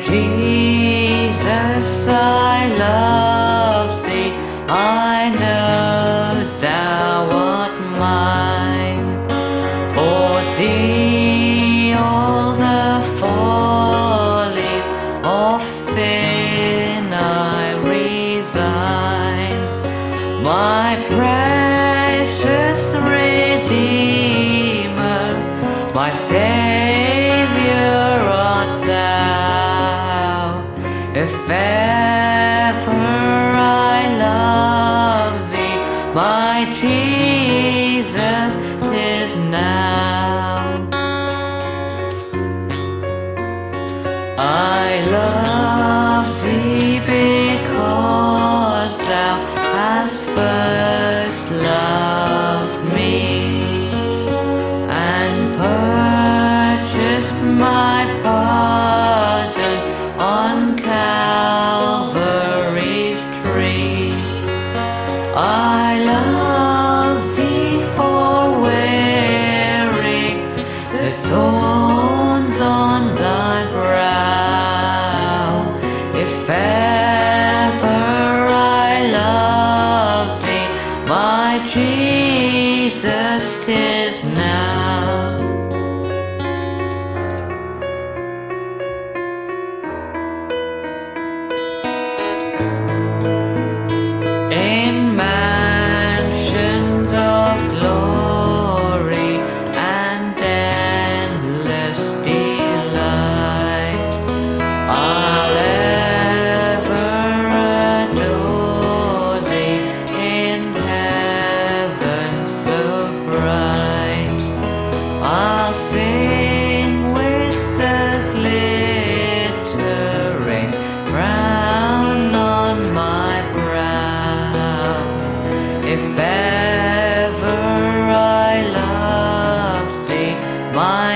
Jesus, I love thee. I know thou art mine. For thee, all the follies of sin I resign. My precious Redeemer, my Savior. Jesus, tis now. I Jesus is now.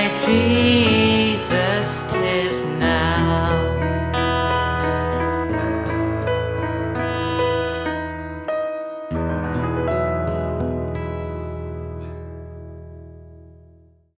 magic.